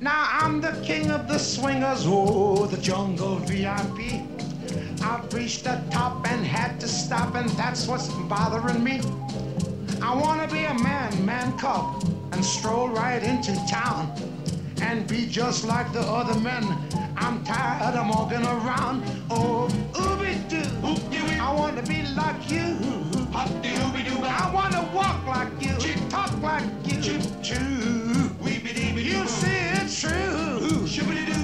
Now I'm the king of the swingers, oh, the jungle VIP. I've reached the top and had to stop, and that's what's bothering me. I wanna be a man, man cub, and stroll right into town and be just like the other men. I'm tired of walking around. Oh, ooby doo, I wanna be like you. I wanna walk like you, talk like you. Choo. Shibbity-doo.